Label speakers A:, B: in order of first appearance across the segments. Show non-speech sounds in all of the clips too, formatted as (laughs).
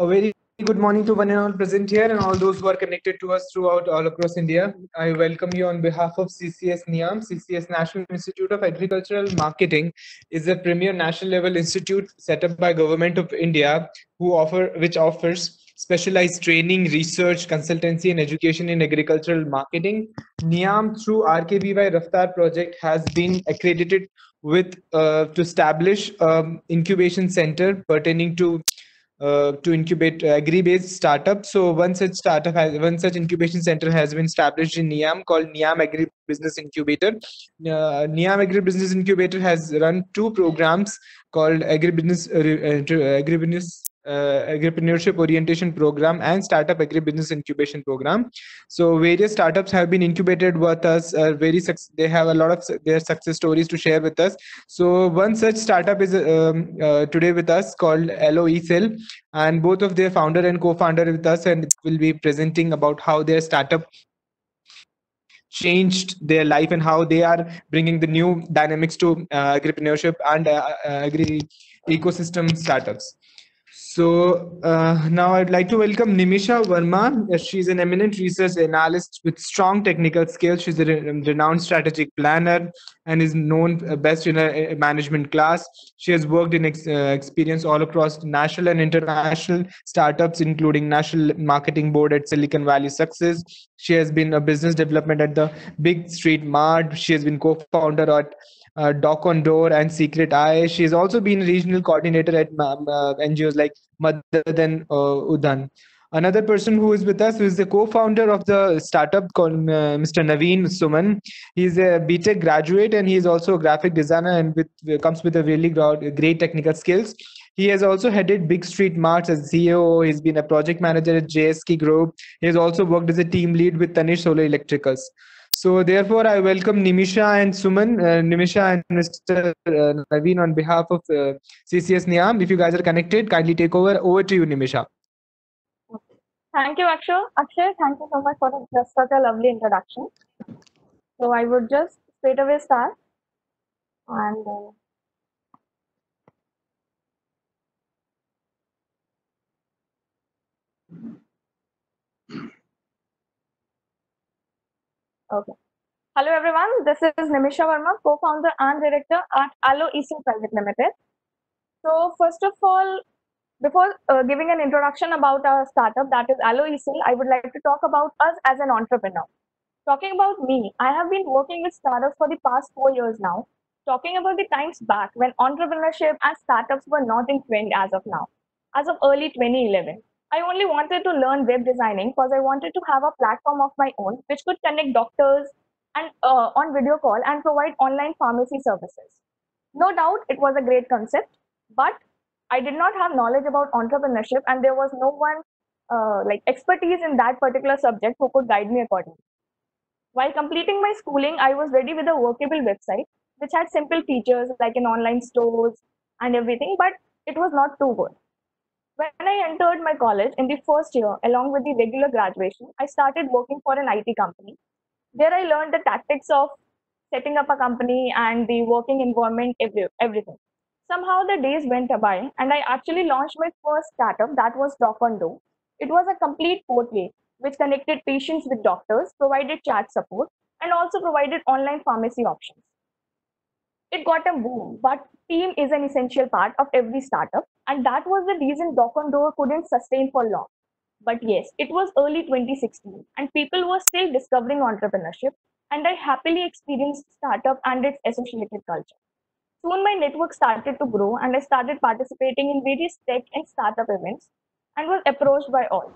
A: A very good morning to one and all present here and all those who are connected to us throughout all across India. I welcome you on behalf of CCS NIAM. CCS National Institute of Agricultural Marketing is a premier national level institute set up by Government of India who offer which offers specialized training, research, consultancy, and education in agricultural marketing. NIAM through RKVY Raftar project has been accredited with uh, to establish um, incubation center pertaining to uh, to incubate agri-based startups. So one such startup has one such incubation center has been established in NIAM called NIAM Agri Business Incubator. Uh, NIAM Agri Business Incubator has run two programs called Agribusiness uh, uh Agribusiness uh, agripreneurship orientation program and startup agribusiness incubation program. So various startups have been incubated with us uh, very they have a lot of their success stories to share with us. So one such startup is um, uh, today with us called LOE and both of their founder and co-founder with us and will be presenting about how their startup changed their life and how they are bringing the new dynamics to uh, agripreneurship and uh, uh, agri ecosystem startups so uh, now I'd like to welcome Nimisha Verma. She's an eminent research analyst with strong technical skills. She's a renowned strategic planner and is known uh, best in a management class. She has worked in ex- uh, experience all across national and international startups, including National Marketing Board at Silicon Valley Success. She has been a business development at the Big Street Mart. She has been co-founder at uh, Dock on Door and Secret Eye. She's also been regional coordinator at uh, NGOs like Madhadan uh, Udan. Another person who is with us who is the co-founder of the startup called uh, Mr. Naveen Suman. He's a BTech graduate and he is also a graphic designer and with comes with a really great technical skills. He has also headed Big Street Marts as CEO. He's been a project manager at JSK Group. He has also worked as a team lead with Tanish Solar Electricals. So therefore, I welcome Nimisha and Suman, uh, Nimisha and Mr. Uh, Naveen on behalf of uh, CCS NIAM. If you guys are connected, kindly take over. Over to you, Nimisha.
B: Thank you, Akshay. Akshay, thank you so much for just such a lovely introduction. So I would just straight away start and. Uh, Okay. Hello everyone, this is Nimisha Verma, co-founder and director at Allo eCell Private Limited. So first of all, before uh, giving an introduction about our startup that is Allo eCell, I would like to talk about us as an entrepreneur. Talking about me, I have been working with startups for the past four years now. Talking about the times back when entrepreneurship and startups were not in trend as of now, as of early 2011. I only wanted to learn web designing because I wanted to have a platform of my own which could connect doctors and uh, on video call and provide online pharmacy services. No doubt it was a great concept, but I did not have knowledge about entrepreneurship and there was no one uh, like expertise in that particular subject who could guide me accordingly. While completing my schooling, I was ready with a workable website which had simple features like an online stores and everything, but it was not too good. When I entered my college in the first year, along with the regular graduation, I started working for an IT company. There I learned the tactics of setting up a company and the working environment, every, everything. Somehow the days went by and I actually launched my first startup that was Dock on Door. It was a complete portal which connected patients with doctors, provided chat support, and also provided online pharmacy options. It got a boom, but team is an essential part of every startup, and that was the reason Dock on Door couldn't sustain for long. But yes, it was early 2016, and people were still discovering entrepreneurship, and I happily experienced startup and its associated culture. Soon my network started to grow, and I started participating in various tech and startup events and was approached by all.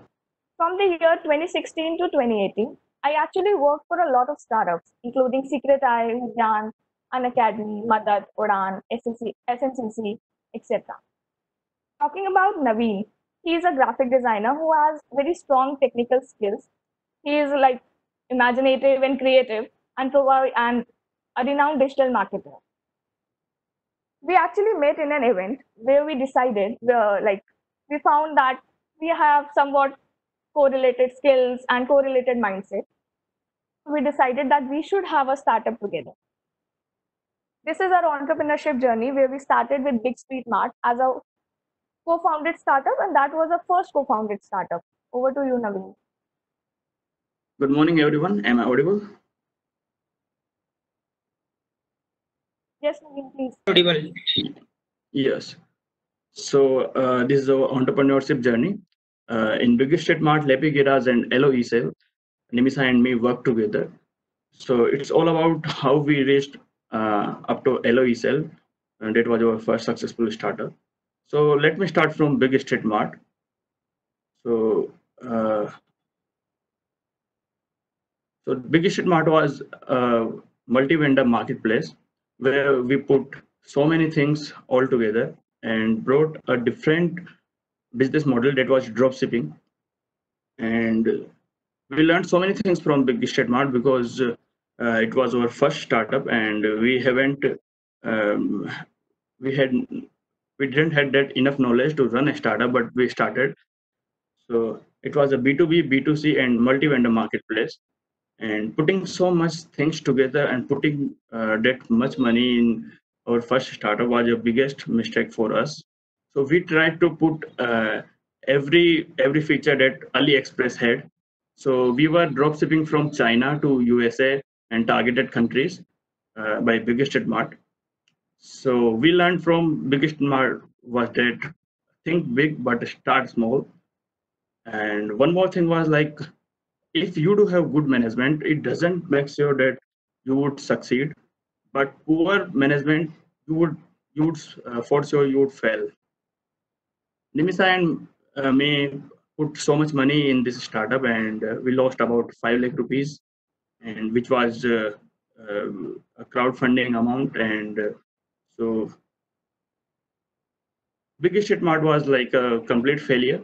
B: From the year 2016 to 2018, I actually worked for a lot of startups, including Secret Eye, Jan, Unacademy, Madad, Udan, SNC, SNCC, etc. Talking about Naveen, he is a graphic designer who has very strong technical skills. He is like imaginative and creative and provide and a renowned digital marketer. We actually met in an event where we decided, uh, like, we found that we have somewhat correlated skills and correlated mindset. We decided that we should have a startup together. This is our entrepreneurship journey where we started with Big Street Mart as a co-founded startup, and that was a first co-founded startup. Over to you, Naveen.
C: Good morning, everyone. Am I audible?
B: Yes, Naveen, please.
A: Audible.
C: Yes. So uh, this is our entrepreneurship journey. Uh, in Big Street Mart, Lepi Garage and Allo eCell, Nimisa and me work together. So it's all about how we reached up to Allo eCell, and it was our first successful starter. So let me start from Big Street Mart. So uh, so Big Street Mart was a multi-vendor marketplace where we put so many things all together and brought a different business model that was drop shipping and we learned so many things from Big Street Mart because uh, it was our first startup and we haven't um, we had we didn't had that enough knowledge to run a startup but we started. So it was a b2b b2c and multi-vendor marketplace and putting so much things together and putting uh, that much money in our first startup was the biggest mistake for us. So we tried to put uh, every every feature that aliexpress had. So we were dropshipping from china to usa and targeted countries uh, by biggest mart so we learned from Big Street Mart was that think big but start small and one more thing was like if you do have good management, it doesn't make sure that you would succeed. But poor management, you would you would uh, for sure you would fail. Nimisa and uh, me put so much money in this startup, and uh, we lost about five lakh rupees, and which was uh, uh, a crowdfunding amount, and uh, so Big Street Mart was like a complete failure.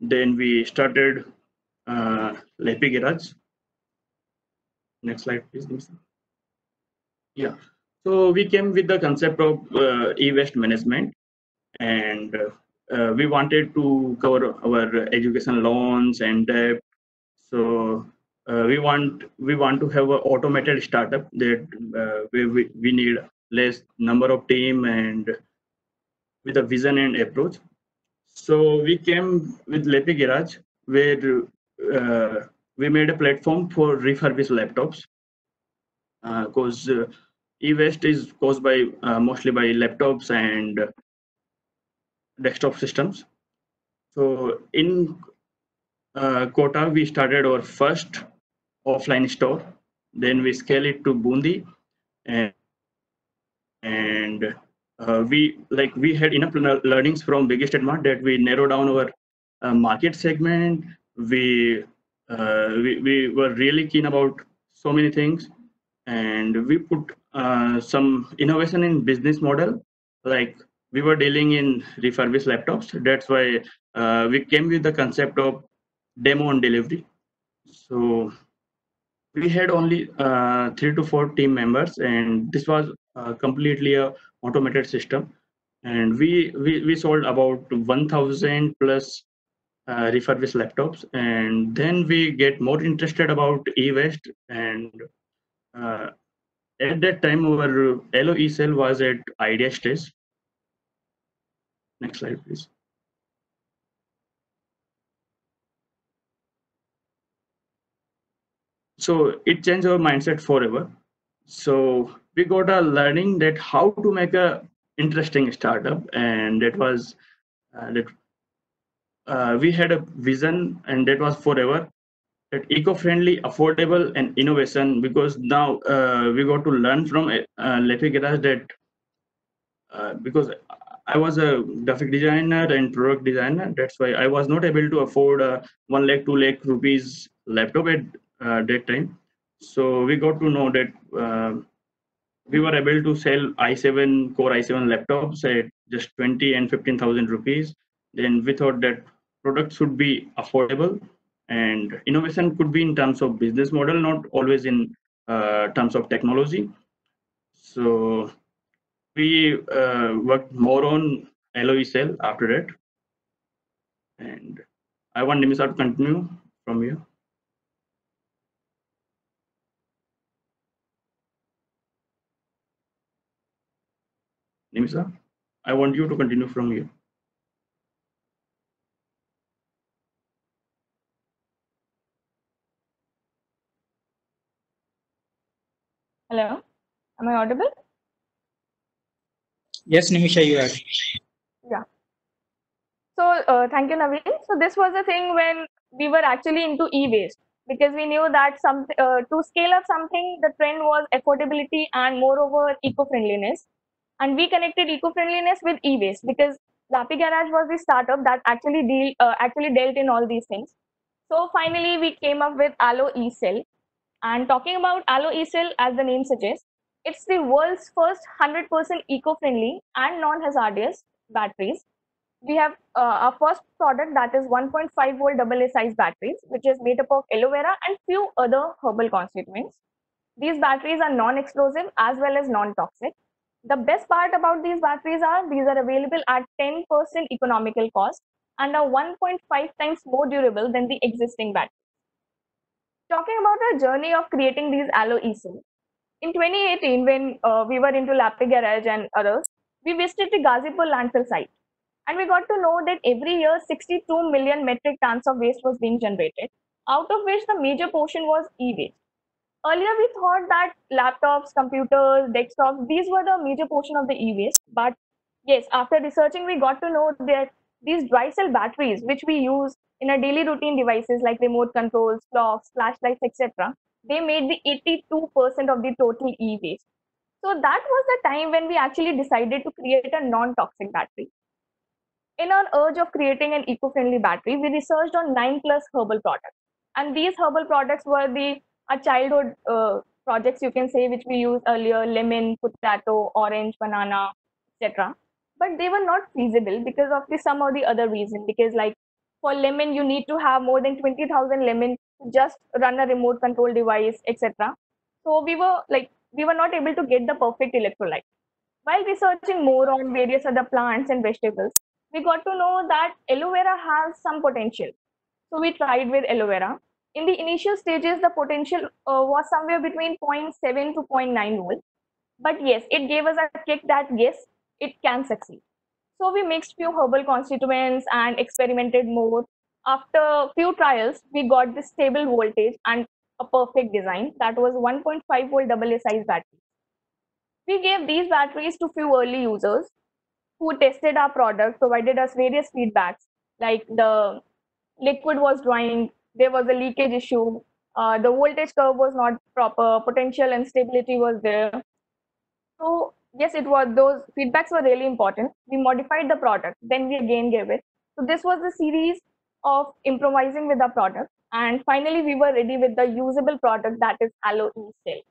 C: Then we started uh, Lepi Garage. Next slide, please. Yeah. So we came with the concept of uh, e-waste management, and uh, we wanted to cover our education loans and debt. So uh, we want we want to have an automated startup that uh, we, we we need less number of team and with a vision and approach. So we came with Lepi Garage where uh, we made a platform for refurbished laptops because uh, e-waste is caused by uh, mostly by laptops and desktop systems. So in uh, Kota, we started our first offline store. Then we scale it to Bundi, and and uh, we like we had enough learnings from Big Street Mart that we narrow down our uh, market segment. We, uh, we we were really keen about so many things. And we put uh, some innovation in business model. Like we were dealing in refurbished laptops. That's why uh, we came with the concept of demo and delivery. So we had only uh, three to four team members and this was uh, completely a automated system. And we we, we sold about 1000 plus uh, refurbished laptops and then we get more interested about e-waste and uh, at that time our Allo eCell was at idea stage. Next slide please so it changed our mindset forever. So we got a learning that how to make a interesting startup and that was uh, that uh, we had a vision and that was forever. That eco-friendly affordable and innovation because now uh, we got to learn from uh, Lepi Garage that uh, because I was a graphic designer and product designer that's why I was not able to afford a 1 lakh 2 lakh rupees laptop at uh, that time. So we got to know that uh, we were able to sell i7 core i7 laptops at just 20 and 15000 rupees. Then we thought that product should be affordable and innovation could be in terms of business model not always in uh, terms of technology. So we uh, worked more on Elo cell after that. And i want nimisa to continue from here Nimsa, I want you to continue from here.
B: Hello, am I audible?
D: Yes, Nimisha, you are. Yeah.
B: So uh, thank you, Naveen. So this was the thing when we were actually into e-waste because we knew that some uh, to scale up something, the trend was affordability and moreover eco-friendliness. And we connected eco-friendliness with e-waste because Lapi Garage was the startup that actually deal uh, actually dealt in all these things. So finally, we came up with Allo eCell. And talking about Allo eCell, as the name suggests, it's the world's first 100% eco-friendly and non-hazardous batteries we have uh, our first product that is 1.5 volt AA size batteries, which is made up of aloe vera and few other herbal constituents. These batteries are non-explosive as well as non-toxic. The best part about these batteries are these are available at 10% economical cost and are 1.5 times more durable than the existing batteries. Talking about our journey of creating these Allo eCell, in 2018, when uh, we were into Lapi Garage and others, we visited the Gazipur landfill site and we got to know that every year 62 million metric tons of waste was being generated, out of which the major portion was e-waste. Earlier, we thought that laptops, computers, desktops, these were the major portion of the e-waste. But yes, after researching, we got to know that these dry cell batteries, which we use in our daily routine devices like remote controls, clocks, flashlights, etc., they made the 82% of the total e-waste. So that was the time when we actually decided to create a non-toxic battery. In our urge of creating an eco-friendly battery, we researched on nine plus herbal products. And these herbal products were the our childhood uh, projects, you can say, which we used earlier, lemon, potato, orange, banana, etc. But they were not feasible because of the some or the other reason. Because like for lemon, you need to have more than 20,000 lemon to just run a remote control device, etc. So we were like, we were not able to get the perfect electrolyte. While researching more on various other plants and vegetables, we got to know that aloe vera has some potential. So we tried with aloe vera. In the initial stages, the potential uh, was somewhere between 0.7 to 0.9 volt. But yes, it gave us a kick that yes, it can succeed. So we mixed few herbal constituents and experimented more. After a few trials, we got the stable voltage and a perfect design that was 1.5 volt AA size battery. We gave these batteries to few early users who tested our product provided us various feedbacks like the liquid was drying there was a leakage issue. Uh, the voltage curve was not proper. Potential instability was there. So yes it was those feedbacks were really important. We modified the product. Then we again gave it. So this was the series of improvising with the product. And finally we were ready with the usable product that is Allo eCell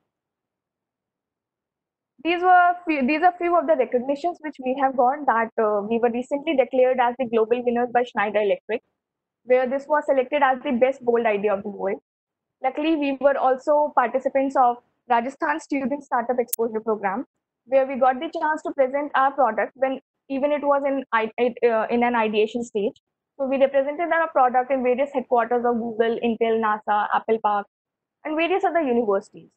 B: these were few, these are few of the recognitions which we have got that uh, we were recently declared as the global winners by Schneider Electric, where this was selected as the best bold idea of the world. Luckily, we were also participants of Rajasthan Student Startup Exposure Program, where we got the chance to present our product when even it was in uh, in an ideation stage. So we represented our product in various headquarters of Google, Intel, NASA, Apple Park, and various other universities.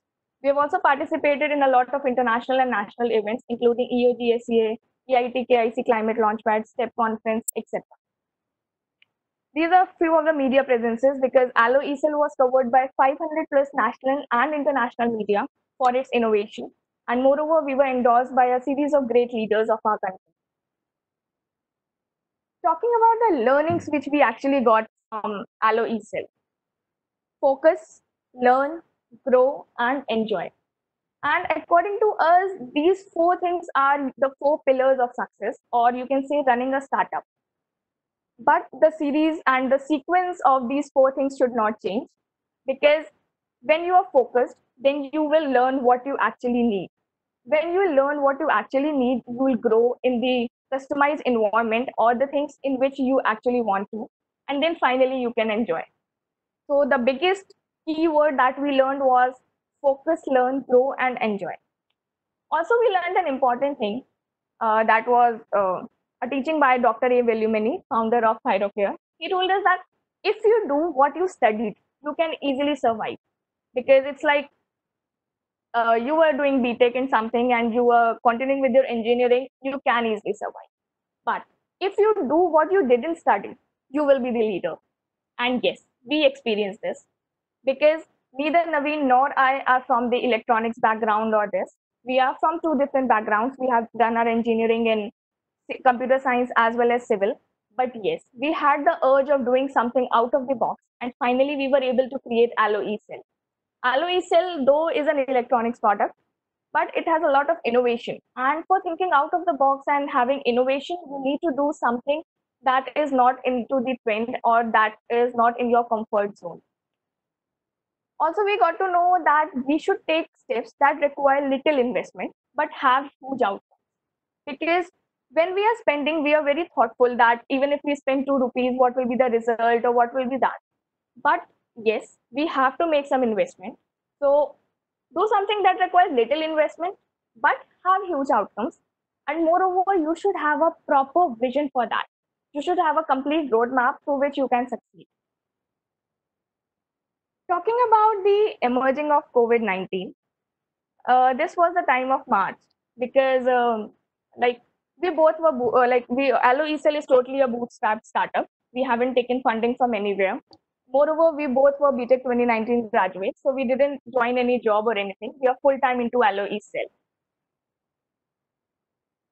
B: We have also participated in a lot of international and national events, including EOGSEA, EIT KIC Climate Launchpad, STEP Conference, etc. These are few of the media presences because Allo eCell was covered by 500 plus national and international media for its innovation. And moreover, we were endorsed by a series of great leaders of our country. Talking about the learnings which we actually got from Allo eCell. Focus, learn, grow, and enjoy. And according to us, these four things are the four pillars of success, or you can say running a startup. But the series and the sequence of these four things should not change because when you are focused, then you will learn what you actually need. When you learn what you actually need, you will grow in the customized environment or the things in which you actually want to. And then finally, you can enjoy. So, the biggest key word that we learned was focus, learn, grow, and enjoy. Also, we learned an important thing uh, that was uh, a teaching by Dr. A. Velumani, founder of Thyrocare. He told us that if you do what you studied, you can easily survive because it's like uh, you were doing BTech in something and you were continuing with your engineering, you can easily survive. But if you do what you didn't study, you will be the leader. And yes, we experienced this because neither Naveen nor I are from the electronics background or this. We are from two different backgrounds. We have done our engineering in computer science as well as civil. But yes, we had the urge of doing something out of the box. And finally, we were able to create Allo eCell. Allo Cell, though, is an electronics product, but it has a lot of innovation. And for thinking out of the box and having innovation, you need to do something that is not into the trend or that is not in your comfort zone. Also, we got to know that we should take steps that require little investment but have huge outcomes. Because when we are spending, we are very thoughtful that even if we spend two rupees, what will be the result or what will be that. But yes, we have to make some investment. So do something that requires little investment but have huge outcomes. And moreover, you should have a proper vision for that. You should have a complete roadmap through which you can succeed. Talking about the emerging of COVID 19, uh, this was the time of March because, um, like, we both were bo- uh, like we Allo eCell is totally a bootstrap startup. We haven't taken funding from anywhere. Moreover, we both were BTech 2019 graduates, so we didn't join any job or anything. We are full time into Allo eCell.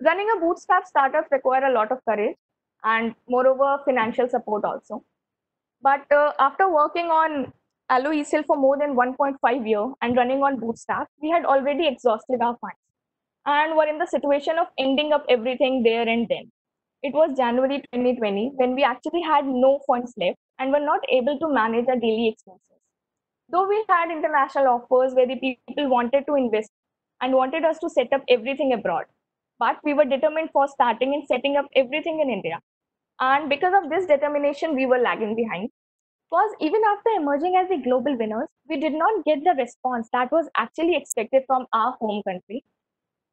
B: Running a bootstrap startup require a lot of courage and moreover financial support also. But uh, after working on Allo eCell for more than 1.5 year and running on bootstrap, we had already exhausted our funds and were in the situation of ending up everything there and then. It was January 2020 when we actually had no funds left and were not able to manage our daily expenses. Though we had international offers where the people wanted to invest and wanted us to set up everything abroad, but we were determined for starting and setting up everything in India. And because of this determination, we were lagging behind. Because even after emerging as the global winners, we did not get the response that was actually expected from our home country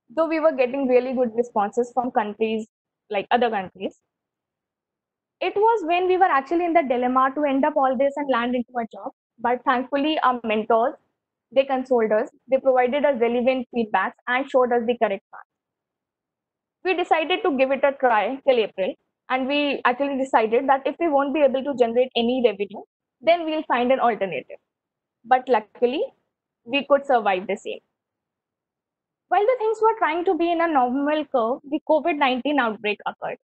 B: though we were getting really good responses from countries like other countries it was when we were actually in the dilemma to end up all this and land into a job. But thankfully our mentors they consoled us. They provided us relevant feedbacks and showed us the correct path. We decided to give it a try till april and we actually decided that if we won't be able to generate any revenue then we'll find an alternative. But luckily we could survive the same while the things were trying to be in a normal curve, the COVID 19 outbreak occurred.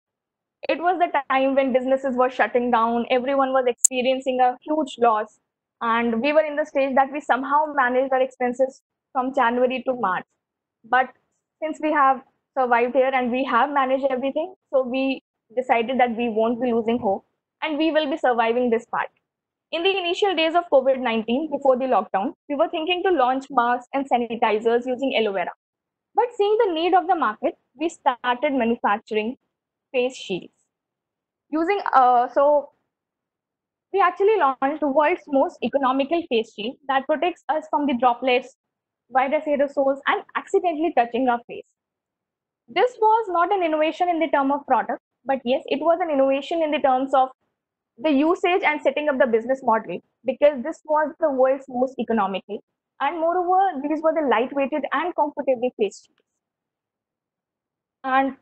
B: It was the time when businesses were shutting down, everyone was experiencing a huge loss, and we were in the stage that we somehow managed our expenses from January to March. But since we have survived here and we have managed everything, so we decided that we won't be losing hope and we will be surviving this part. In the initial days of COVID 19, before the lockdown, we were thinking to launch masks and sanitizers using aloe vera. But seeing the need of the market, we started manufacturing face shields. Using uh, so we actually launched the world's most economical face shield that protects us from the droplets, virus aerosols, and accidentally touching our face. This was not an innovation in the term of product, but yes, it was an innovation in the terms of the usage and setting up the business model because this was the world's most economical and moreover, these were the lightweighted and comfortable face shields. And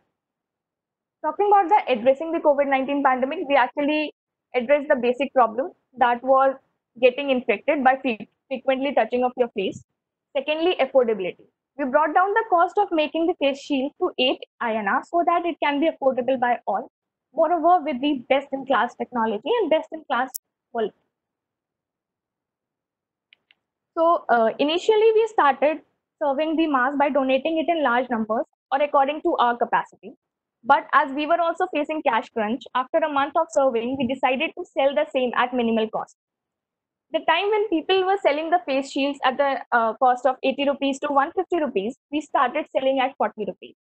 B: talking about the addressing the COVID-19 pandemic, we actually addressed the basic problem that was getting infected by frequently touching of your face. Secondly, affordability. We brought down the cost of making the face shield to 8 INR so that it can be affordable by all. Moreover, with the best in class technology and best in class quality. So uh, initially we started serving the mass by donating it in large numbers or according to our capacity. But as we were also facing cash crunch, after a month of serving, we decided to sell the same at minimal cost. The time when people were selling the face shields at the uh, cost of 80 rupees to 150 rupees, we started selling at 40 rupees.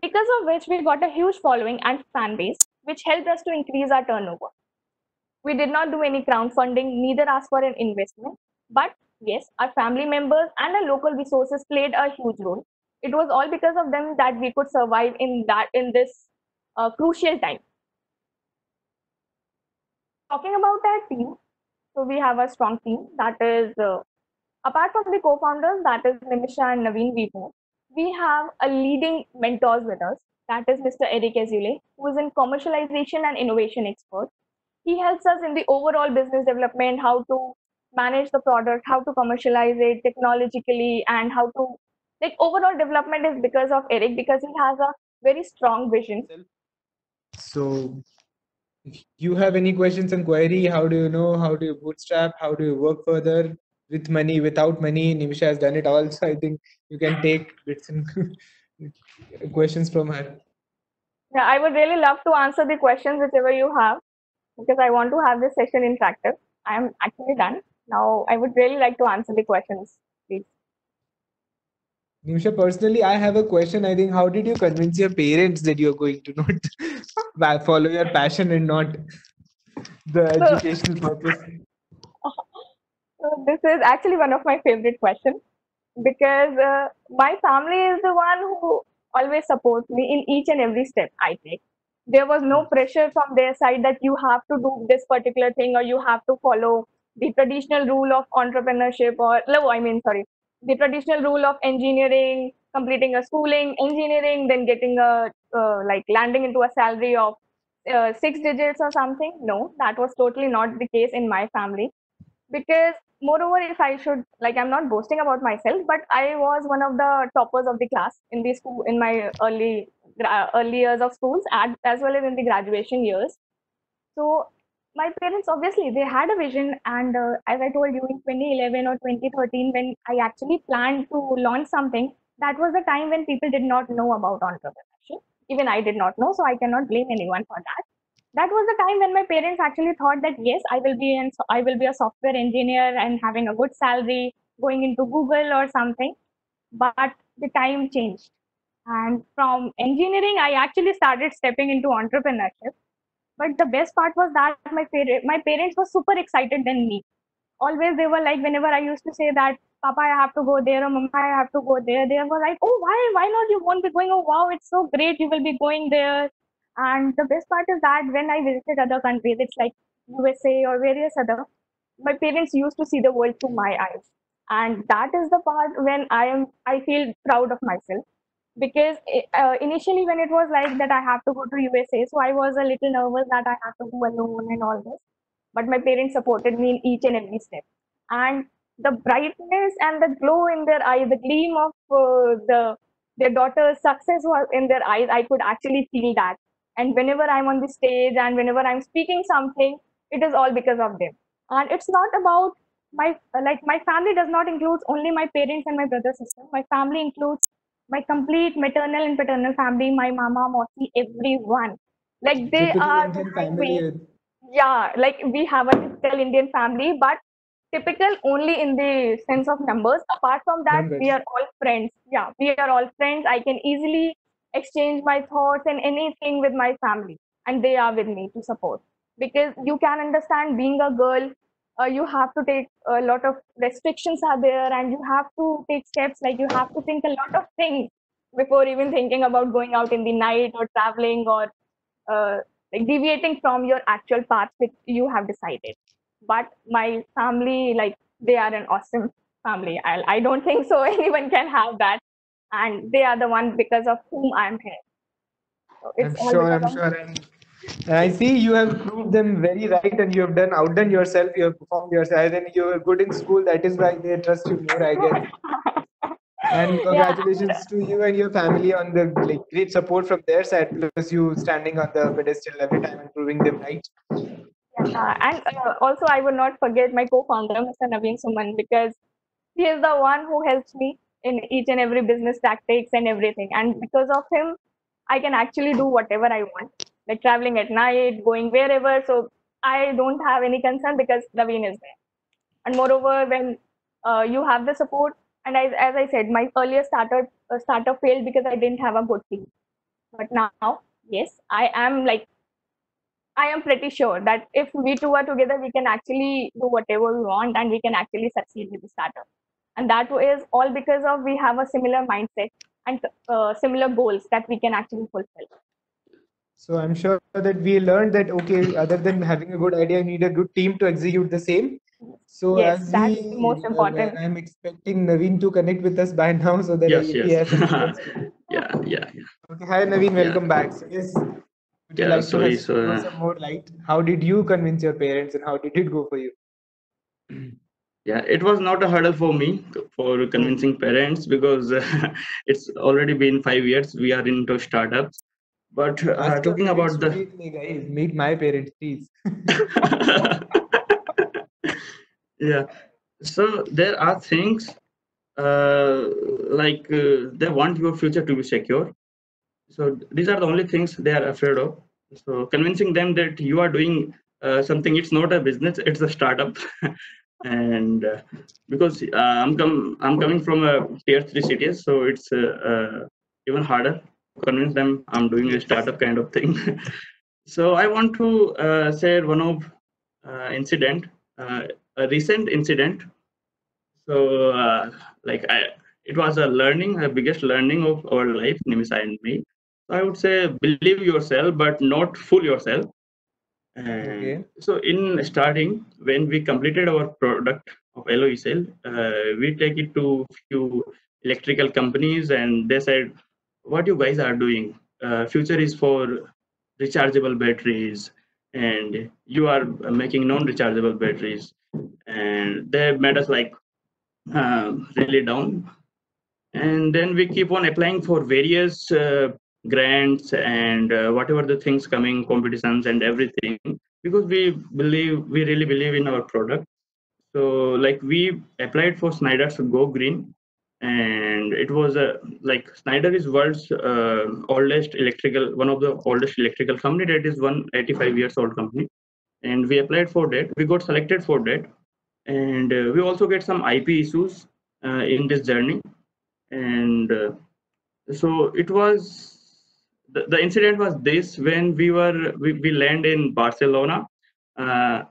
B: Because of which we got a huge following and fan base, which helped us to increase our turnover. We did not do any crowdfunding, neither ask for an investment, but yes, our family members and our local resources played a huge role. It was all because of them that we could survive in that in this uh, crucial time. Talking about our team, so we have a strong team that is uh, apart from the co-founders, that is Nimisha and Naveen Vivo. We have a leading mentors with us, that is Mr. Eric Azule, who is in commercialization and innovation expert. He helps us in the overall business development, how to manage the product, how to commercialize it technologically, and how to like overall development is because of Eric because he has a very strong vision.
A: So, if you have any questions and query, how do you know? How do you bootstrap? How do you work further with money, without money? Nimisha has done it all. So I think you can take bits and (laughs) questions from her.
B: Yeah, I would really love to answer the questions whichever you have because I want to have this session interactive. I am actually done. Now I would really like to answer the questions, please.
A: Nimisha, personally, I have a question. I think, how did you convince your parents that you're going to not (laughs) follow your passion and not the educational purpose? (laughs)
B: So this is actually one of my favorite questions because uh, my family is the one who always supports me in each and every step I take. There was no pressure from their side that you have to do this particular thing or you have to follow the traditional rule of entrepreneurship or no, I mean sorry, the traditional rule of engineering, completing a schooling, engineering, then getting a uh, like landing into a salary of uh, six digits or something. No, that was totally not the case in my family because moreover if i should like i'm not boasting about myself but i was one of the toppers of the class in the school in my early early years of schools as well as in the graduation years so my parents obviously they had a vision and uh, as i told you in 2011 or 2013 when i actually planned to launch something that was the time when people did not know about entrepreneurship. Even i did not know so i cannot blame anyone for that. That was the time when my parents actually thought that yes i will be in i will be a software engineer and having a good salary going into google or something. But the time changed. And from engineering i actually started stepping into entrepreneurship but the best part was that my parent my parents were super excited than me always they were like whenever i used to say that papa i have to go there or mama i have to go there they were like oh why why not you won't be going oh wow it's so great you will be going there and the best part is that when I visited other countries, it's like USA or various other, my parents used to see the world through my eyes. And that is the part when I am, I feel proud of myself. Because uh, initially, when it was like that, I have to go to USA, so I was a little nervous that I have to go alone and all this. But my parents supported me in each and every step. And the brightness and the glow in their eyes, the gleam of uh, the their daughter's success was in their eyes, I could actually feel that and whenever i'm on the stage and whenever i'm speaking something it is all because of them and it's not about my like my family does not include only my parents and my brother sister my family includes my complete maternal and paternal family my mama mosi everyone. Like they
A: Typical
B: are
A: Indian family.
B: yeah. Like we have a typical indian family but typical only in the sense of numbers. Apart from that we are all friends. Yeah we are all friends. I can easily exchange my thoughts and anything with my family and they are with me to support. Because you can understand being a girl uh, you have to take a lot of restrictions are there and you have to take steps like you have to think a lot of things before even thinking about going out in the night or traveling or uh, like deviating from your actual path which you have decided. But my family like they are an awesome family. I, I don't think so (laughs) anyone can have that. And they are the one because of whom i'm here. So
A: I'm sure, I'm sure. And and I see you have proved them very right and you have done outdone yourself, you have performed yourself, and you were good in school. That is why they trust you more, I guess. (laughs) And
B: Yeah,
A: congratulations to you and your family on the like great support from their side, plus you standing on the pedestal every time and proving them right.
B: And uh, also, I would not forget my co-founder, Mr. Naveen Suman, because he is the one who helps me in each and every business tactics and everything. And because of him, I can actually do whatever I want, like traveling at night, going wherever. So I don't have any concern because Naveen is there. And moreover, when uh, you have the support, and as, as I said, my earlier startup uh, startup failed because I didn't have a good team. But now, yes, I am like I am pretty sure that if we two are together, we can actually do whatever we want and we can actually succeed with the startup. And that is all because of we have a similar mindset and uh, similar goals that we can actually fulfill.
A: So I'm sure that we learned that okay, other than having a good idea, you need a good team to execute the same. So
B: Yes,
A: as
B: that's
A: we,
B: the most
A: uh,
B: important.
A: I'm expecting Naveen to connect with us by now so that
C: Yes,
A: he
C: yes.
A: has some words to-
C: yeah, yeah, yeah.
A: Okay, hi Naveen,
C: Yeah.
A: welcome back. So yes, would you like
C: sorry,
A: to have, throw
C: so-
A: some more light? How did you convince your parents and how did it go for you? (clears throat)
C: yeah, it was not a hurdle for me for convincing parents because uh, (laughs) it's already been five years. We are into startups. But uh, talking about the
A: meet me, guys. Meet my parents, please. (laughs)
C: yeah. So there are things uh, like uh, they want your future to be secure. So these are the only things they are afraid of. So convincing them that you are doing uh, something it's not a business it's a startup. (laughs) And uh, because uh, i'm com- i'm coming from a tier 3 cities so it's uh, uh, even harder convince them i'm doing a startup kind of thing. (laughs) So i want to uh, share one of uh, incident uh, a recent incident. So uh, like i it was a learning the biggest learning of our life nimisa and me. So i would say believe yourself but not fool yourself.
A: Okay.
C: so in starting when we completed our product of LOE cell, uh, we take it to few electrical companies and they said, what you guys are doing, uh, future is for rechargeable batteries and you are making non-rechargeable batteries. And they made us like um, really down. And then we keep on applying for various uh, grants and uh, whatever the things coming competitions and everything because we believe we really believe in our product so like we applied for Schneider's go green and it was a like Schneider is world's uh, oldest electrical one of the oldest electrical company. That is 185 years old company. And we applied for that. We got selected for that. And uh, we also get some ip issues uh, in this journey. And uh, so it was the, the incident was this. When we were we, we land in barcelona uh,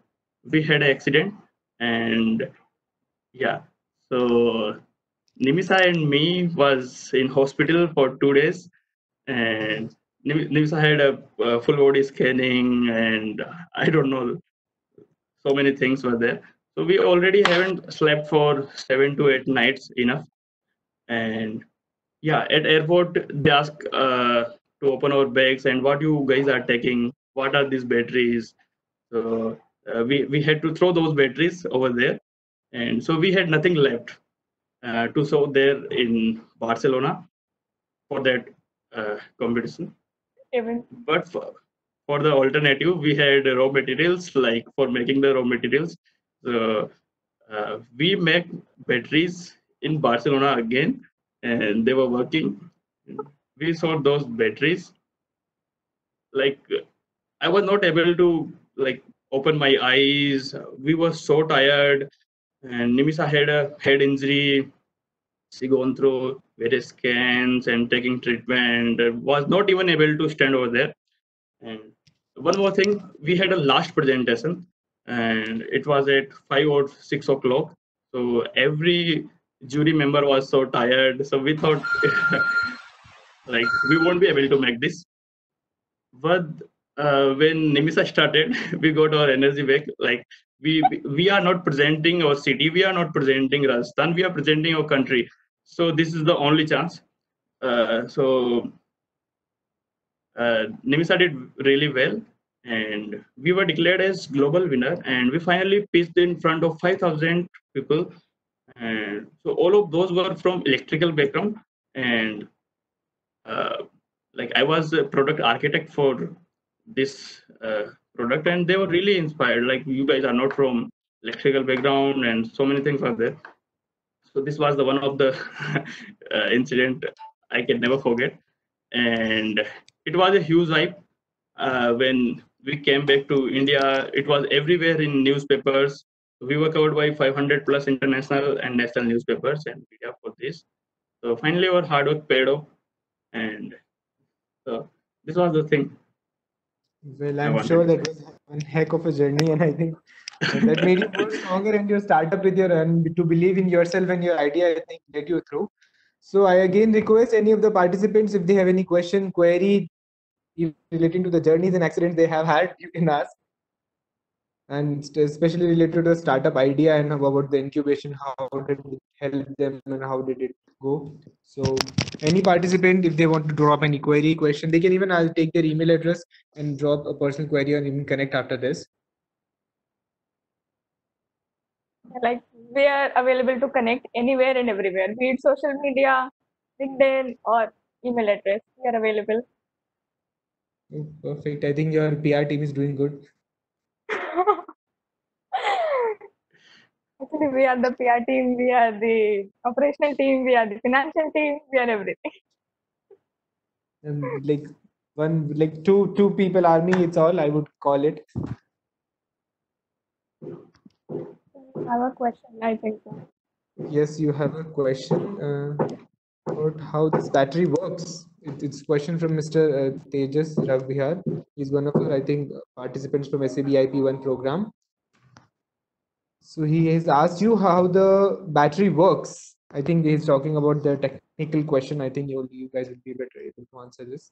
C: we had an accident. And yeah. So nimisa and me was in hospital for two days and Nim- nimisa had a, uh full body scanning and i don't know so many things were there. So we already haven't slept for seven to eight nights enough. And yeah at airport they ask uh, to open our bags and what you guys are taking what are these batteries? So uh, we we had to throw those batteries over there. And so we had nothing left uh, to show there in barcelona for that uh, competition.
B: Even.
C: But for, for the alternative we had raw materials like for making the raw materials so uh, we make batteries in barcelona again and they were working. We saw those batteries. Like i was not able to like open my eyes. We were so tired and nimisa had a head injury she gone through various scans and taking treatment was not even able to stand over there. And one more thing we had a last presentation and it was at five or six o'clock. So every jury member was so tired so we thought (laughs) like we won't be able to make this. But uh, when nimisa started (laughs) we got our energy back like we we are not presenting our city we are not presenting rajasthan we are presenting our country. So this is the only chance. Uh, so uh, nimisa did really well and we were declared as global winner and we finally pitched in front of 5000 people. And so all of those were from electrical background and uh, like i was a product architect for this uh, product and they were really inspired. Like you guys are not from electrical background and so many things are there. So this was the one of the (laughs) uh, incident i can never forget. And it was a huge hype uh, when we came back to india. It was everywhere in newspapers. We were covered by 500 plus international and national newspapers and media for this. So finally our hard work paid off. And so this was the thing
A: Well, I'm sure that was one heck of a journey, and I think that made you more stronger in your startup with your and to believe in yourself and your idea. I think get you through. So I again request any of the participants if they have any question, query relating to the journeys and accidents they have had, you can ask. And especially related to the startup idea and about the incubation, how did it help them and how did it go? So any participant, if they want to drop any query, question, they can even I'll take their email address and drop a personal query and even connect after this.
B: like we are available to connect anywhere and everywhere, be it social media, LinkedIn, or email address. We are available.
A: Oh, perfect. I think your PR team is doing good.
B: Actually, we are the PR team, we are the operational team, we are the financial team, we are everything.
A: And like one, like two, two people army. It's all I would call it.
B: I have a question, I think so.
A: Yes, you have a question uh, about how this battery works. It, it's question from Mr. Uh, Tejas Ravbihar. He's one of our, I think, participants from SAB IP1 program. So he has asked you how the battery works. I think he's talking about the technical question. I think you, you guys will be better able to answer this.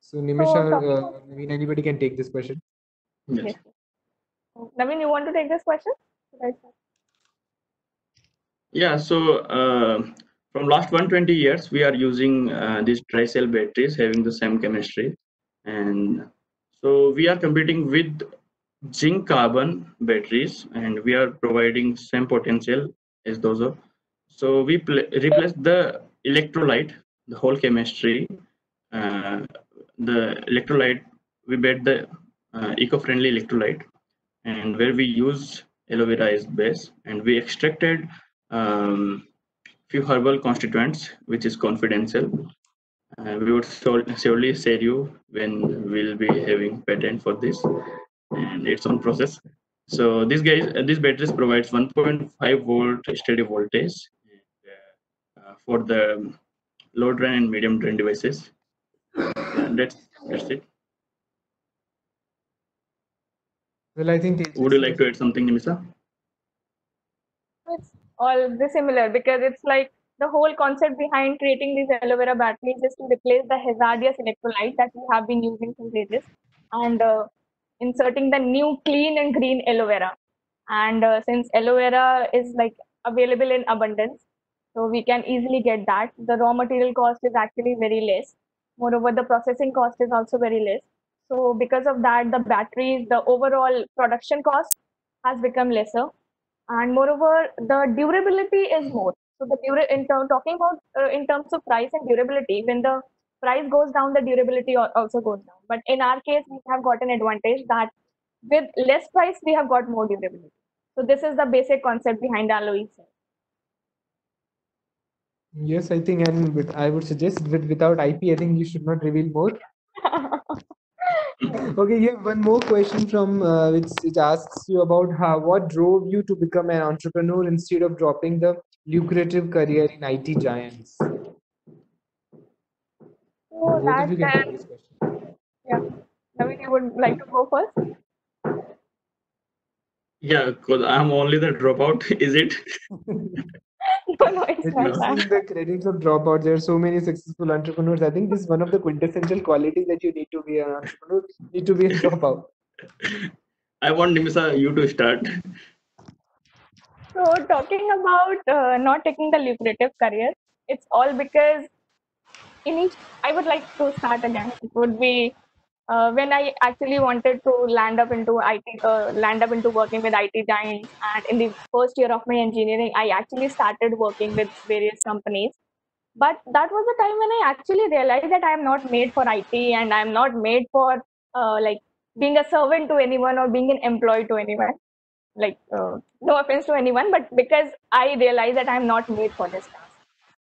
A: So Nimisha,
B: talking
A: uh, I mean, anybody can take this question.
C: Yes.
B: Yes. Naveen, you want to take this question? Should I start?
C: Yeah, so uh, from last 120 years, we are using uh, these dry-cell batteries having the same chemistry. And so we are competing with zinc carbon batteries and we are providing same potential as those of. So we pl- replace the electrolyte, the whole chemistry, uh, the electrolyte, we bet the uh, eco-friendly electrolyte and where we use aloe vera as base and we extracted um, few herbal constituents which is confidential. Uh, we would sur- surely share you when we'll be having patent for this and its own process. So this guys uh, this batteries provides 1.5 volt steady voltage and, uh, for the low drain and medium drain devices. And that's that's it.
A: Well, I think
C: would you like to add something Nimisha?
B: It's all the similar because it's like the whole concept behind creating these aloe vera batteries is to replace the hazardous electrolyte that we have been using since ages and uh, inserting the new clean and green aloe vera. And uh, since aloe vera is like available in abundance, so we can easily get that. The raw material cost is actually very less. Moreover, the processing cost is also very less. So because of that, the batteries, the overall production cost has become lesser and moreover the durability is more. So the dura- in term, talking about uh, in terms of price and durability when the price goes down the durability also goes down. But in our case we have got an advantage that with less price we have got more durability. So this is the basic concept behind Allo eCell
A: Yes, I think, and with, I would suggest with without IP, I think you should not reveal more. (laughs) (coughs) Okay, you have one more question from uh, which it asks you about how what drove you to become an entrepreneur instead of dropping the lucrative career in IT giants.
B: so
A: Both of you
B: that
A: can take this
B: yeah. Naveen, you would like to go first?
C: Yeah because i'm only the dropout (laughs) is it (laughs)
B: no no it's not
A: is
B: that
A: in the credits of dropout. There are so many successful entrepreneurs. I think this is one of the quintessential qualities that you need to be an entrepreneur. Need to be a (laughs) dropout.
C: I want Nimisha you to start.
B: So talking about uh, not taking the lucrative career, it's all because in each, I would like to start again. It would be uh, when I actually wanted to land up into IT, uh, land up into working with IT giants. And in the first year of my engineering, I actually started working with various companies. But that was the time when I actually realized that I am not made for IT and I am not made for uh, like being a servant to anyone or being an employee to anyone like uh, no offense to anyone but because i realized that i'm not made for this task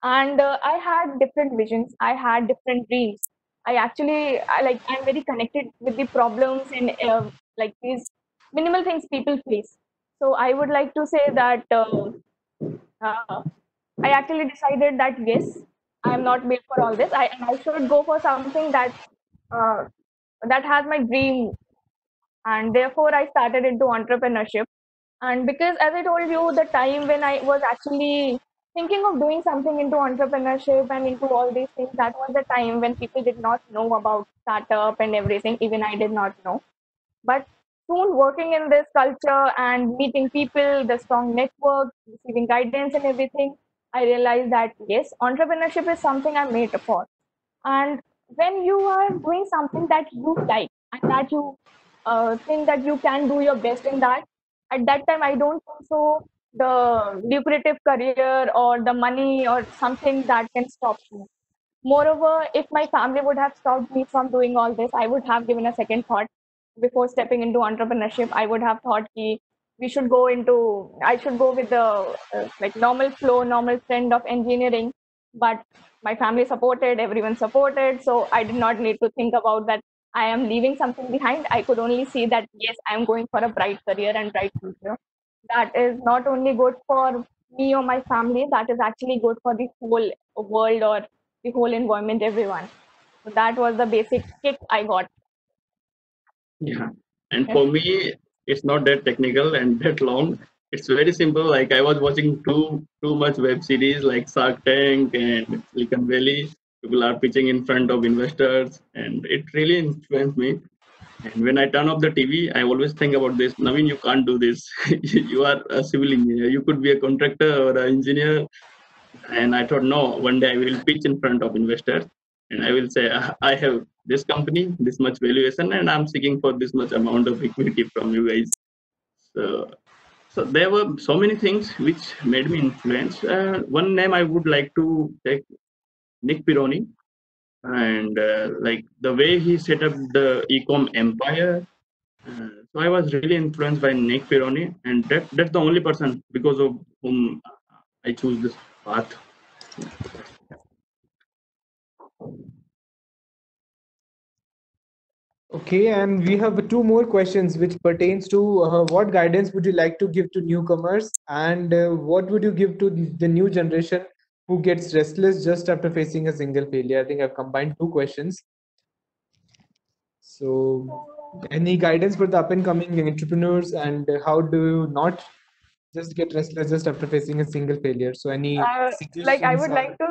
B: and uh, i had different visions i had different dreams i actually I, like i'm very connected with the problems and uh, like these minimal things people face. So i would like to say that uh, uh, i actually decided that yes i am not made for all this. I, and I should go for something that uh, that has my dream. And therefore i started into entrepreneurship. And because as i told you the time when i was actually thinking of doing something into entrepreneurship and into all these things that was the time when people did not know about startup and everything. Even i did not know. But soon working in this culture and meeting people the strong network receiving guidance and everything i realized that yes entrepreneurship is something i'm made for. And when you are doing something that you like and that you uh, think that you can do your best in that at that time i don't think so the lucrative career or the money or something that can stop me. Moreover if my family would have stopped me from doing all this i would have given a second thought. Before stepping into entrepreneurship i would have thought ki we should go into i should go with the uh, like normal flow normal trend of engineering. But my family supported everyone supported so i did not need to think about that i am leaving something behind. I could only see that yes i am going for a bright career and bright future that is not only good for me or my family that is actually good for the whole world or the whole environment everyone so that was the basic kick i got
C: Yeah. And for me, it's not that technical and (laughs) that long. It's very simple. Like I was watching too too much web series like Shark Tank and Silicon Valley. People are pitching in front of investors, and it really influenced me. And when I turn off the TV, I always think about this. Naveen, you can't do this. (laughs) you are a civil engineer. You could be a contractor or an engineer. And I thought, no, one day I will pitch in front of investors and I will say, "Ah, I have this company, this much valuation, and I'm seeking for this much amount of equity from you guys. So, so there were so many things which made me influence. Uh, one name I would like to take Nick Pironi, and uh, like the way he set up the ecom empire. Uh, so I was really influenced by Nick Pironi, and that, that's the only person because of whom I choose this path.
A: Okay, and we have two more questions which pertains to uh, what guidance would you like to give to newcomers and uh, what would you give to the new generation who gets restless just after facing a single failure? I think I've combined two questions. So, any guidance for the up and coming entrepreneurs and how do you not just get restless just after facing a single failure? So, any
B: uh, like i would
A: or-
B: like to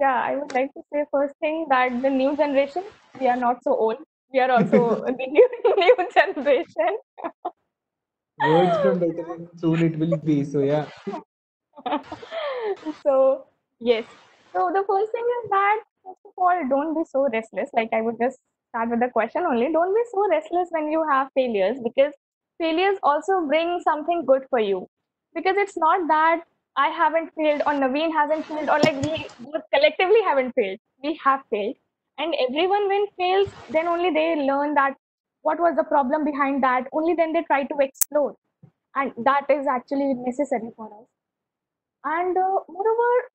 B: yeah i would like to say first thing that the new generation we are not so old we are also (laughs) the new, new generation
A: words from veteran soon it will be. So, yeah. (laughs)
B: so yes. So the first thing is that first of all don't be so restless. Like i would just start with the question only. Don't be so restless when you have failures because failures also bring something good for you. Because it's not that i haven't failed or naveen hasn't failed or like we both collectively haven't failed. We have failed. And everyone when fails then only they learn that what was the problem behind that. Only then they try to explore. And that is actually necessary for us. And uh, moreover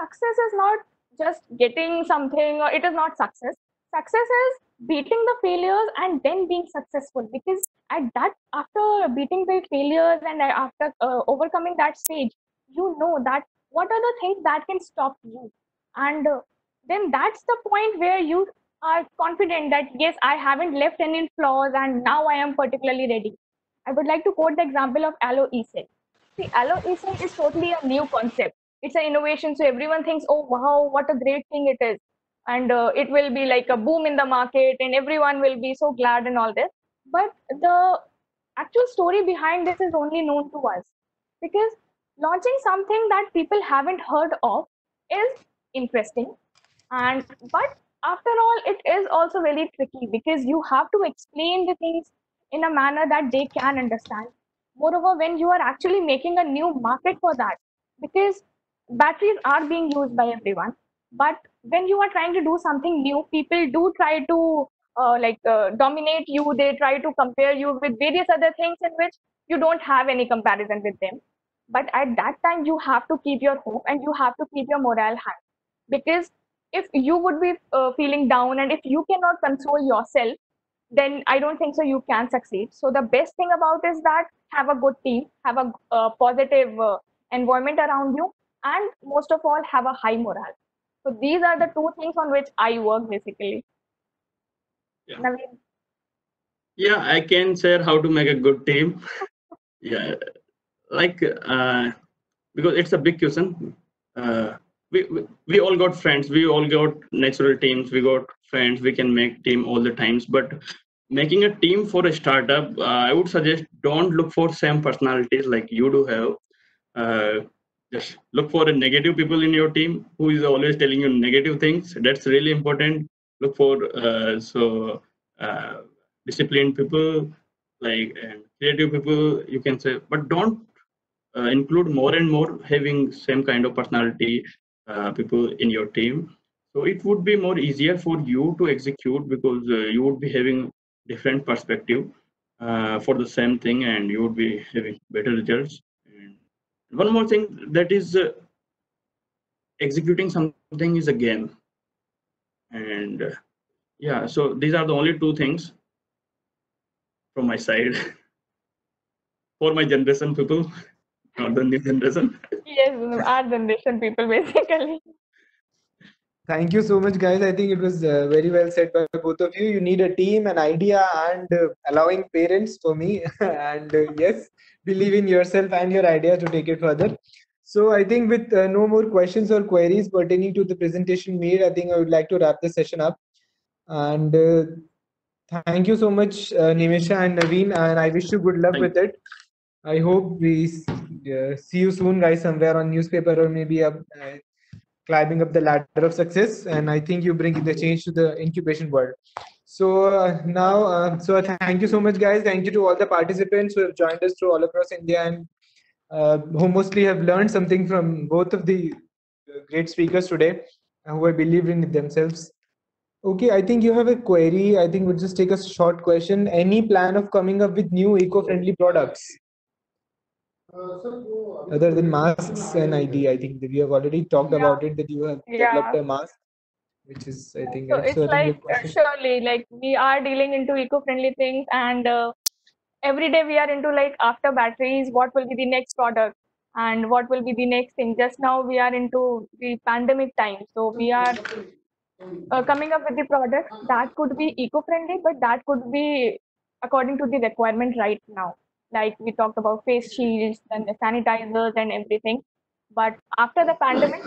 B: success is not just getting something or it is not success. Success is beating the failures and then being successful because at that after beating the failures and after uh, overcoming that stage you know that what are the things that can stop you. And uh, then that's the point where you are confident that yes i haven't left any flaws and now i am particularly ready. I would like to quote the example of Allo eCell See, Allo eCell is totally a new concept. It's an innovation, so everyone thinks, "Oh wow, what a great thing it is," and uh, it will be like a boom in the market, and everyone will be so glad and all this. But the actual story behind this is only known to us because launching something that people haven't heard of is interesting, and but after all, it is also very tricky because you have to explain the things in a manner that they can understand. Moreover when you are actually making a new market for that because batteries are being used by everyone but when you are trying to do something new people do try to uh, like uh, dominate you. They try to compare you with various other things in which you don't have any comparison with them. But at that time you have to keep your hope and you have to keep your morale high. Because if you would be uh, feeling down and if you cannot console yourself then I don't think so you can succeed. So the best thing about is that have a good team, have a uh, positive uh, environment around you, and most of all have a high morale. So these are the two things on which I work basically.
C: Yeah.
B: Naveen,
C: Yeah, I can share how to make a good team. (laughs) yeah, like uh, because it's a big question. Uh, we, we we all got friends. We all got natural teams. We got friends. We can make team all the times. But making a team for a startup, uh, I would suggest don't look for same personalities like you do have. Just look for negative people in your team. Who is always telling you negative things. That's really important. Look for uh, so uh, disciplined people like and creative people you can say. But don't uh, include more and more having same kind of personality uh, people in your team. So it would be more easier for you to execute because uh, you would be having different perspective uh, for the same thing and you would be having better results one more thing that is uh, executing something is a game. And uh, yeah so these are the only two things from my side. (laughs) For my generation people (laughs) not the new generation.
B: Yes, our generation people basically.
A: Thank you so much, guys. I think it was uh, very well said by both of you. You need a team, an idea, and uh, allowing parents for me. (laughs) and uh, yes, believe in yourself and your idea to take it further. So I think with uh, no more questions or queries pertaining to the presentation made, I think I would like to wrap the session up. And uh, thank you so much, uh, Nimisha and Naveen. And I wish you good luck with it. I hope we see you soon, guys, somewhere on newspaper or maybe uh, climbing up the ladder of success. And I think you bring the change to the incubation world. So uh, now, uh, so thank you so much, guys. Thank you to all the participants who have joined us through all across India and uh, who mostly have learned something from both of the uh, great speakers today, uh, who have believed in themselves. Okay, I think you have a query. I think we'll just take a short question. Any plan of coming up with new eco-friendly products? Other than masks and ID, I think that we have already talked
B: Yeah.
A: about it that you have developed a mask, which is, I think,
B: So it's
A: I think your
B: like uh, surely like we are dealing into eco-friendly things and uh, every day we are into like after batteries, what will be the next product and what will be the next thing. Just now we are into the pandemic time, so we are uh, coming up with the product that could be eco-friendly, but that could be according to the requirement right now. Like we talked about face shields and the sanitizers and everything. But after the pandemic,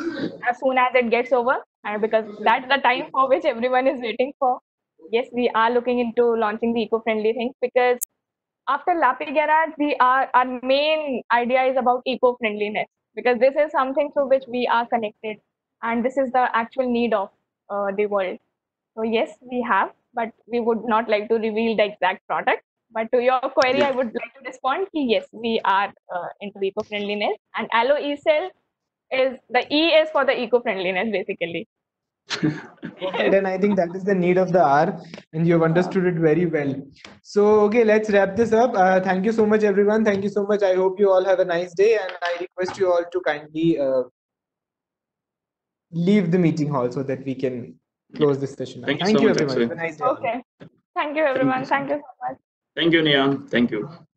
B: as soon as it gets over, and because that's the time for which everyone is waiting for, yes, we are looking into launching the eco-friendly things because after Lepi Garage, we are our main idea is about eco-friendliness because this is something through which we are connected, and this is the actual need of uh, the world. So yes, we have, but we would not like to reveal the exact product. But to your query, I would like to respond. ki Yes, we are uh, into eco-friendliness, and Allo eCell is the E is for the eco-friendliness basically.
A: Perfect, (laughs) and I think that is the need of the hour, and you have understood it very well. So, okay, let's wrap this up. Uh, thank you so much, everyone. Thank you so much. I hope you all have a nice day, and I request you all to kindly uh, leave the meeting hall so that we can close this session.
C: Thank you
A: Thank
C: so
A: you,
C: much,
A: everyone. Have a nice day.
B: Okay. Thank you, everyone. Thank you so much.
C: Thank you nia thank you